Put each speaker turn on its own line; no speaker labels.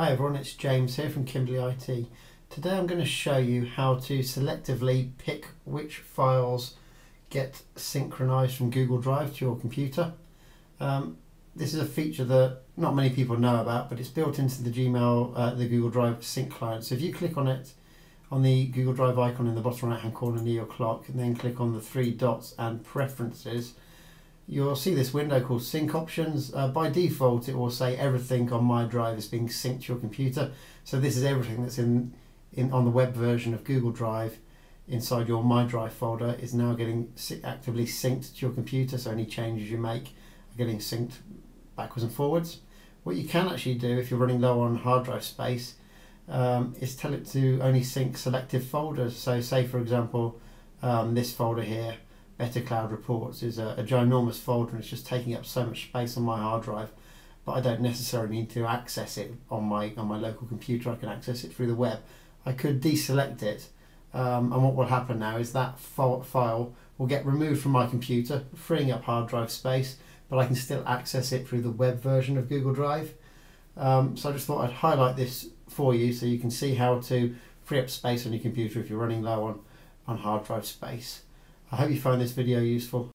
Hi everyone, it's James here from Kimbley IT. Today I'm going to show you how to selectively pick which files get synchronized from Google Drive to your computer. Um, this is a feature that not many people know about, but it's built into the Gmail, uh, the Google Drive sync client. So if you click on it, on the Google Drive icon in the bottom right hand corner near your clock, and then click on the three dots and preferences, you'll see this window called Sync Options. Uh, by default, it will say everything on my drive is being synced to your computer. So this is everything that's in, in on the web version of Google Drive inside your My Drive folder is now getting actively synced to your computer. So any changes you make are getting synced backwards and forwards. What you can actually do if you're running low on hard drive space um, is tell it to only sync selective folders. So say for example, um, this folder here Better Cloud Reports is a, a ginormous folder and it's just taking up so much space on my hard drive but I don't necessarily need to access it on my on my local computer. I can access it through the web. I could deselect it um, and what will happen now is that file will get removed from my computer freeing up hard drive space but I can still access it through the web version of Google Drive. Um, so I just thought I'd highlight this for you so you can see how to free up space on your computer if you're running low on, on hard drive space. I hope you find this video useful.